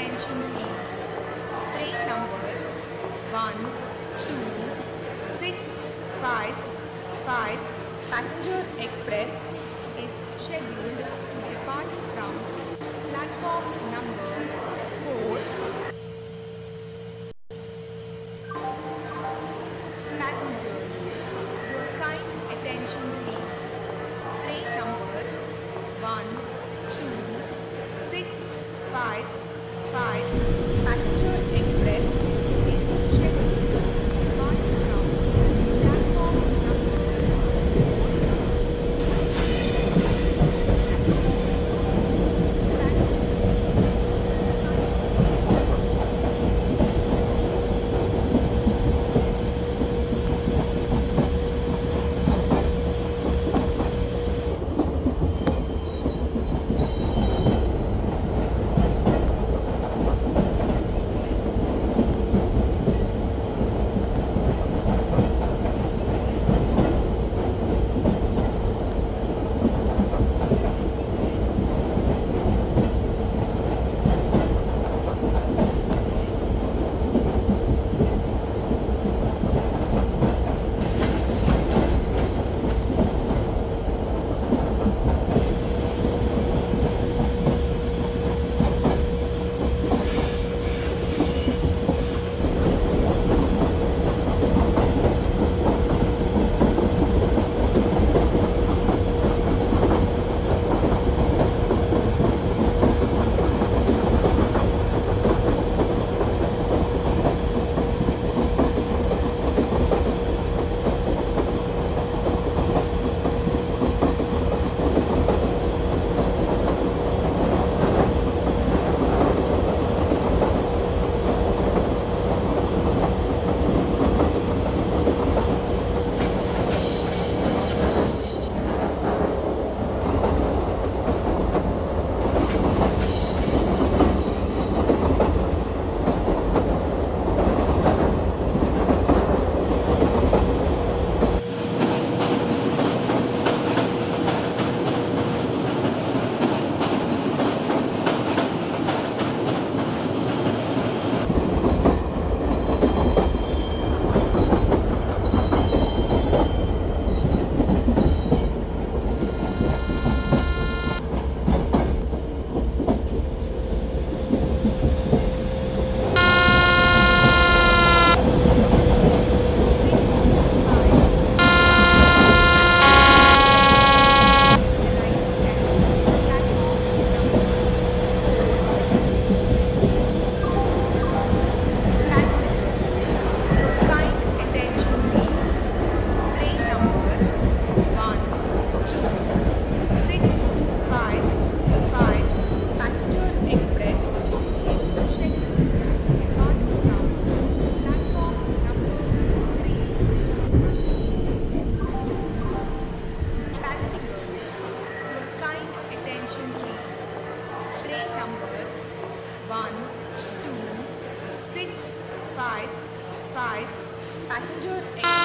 Attention please. Train number 1, 2, 6, 5, 5 Passenger Express is scheduled to depart from platform number 4. Passengers, 5 passenger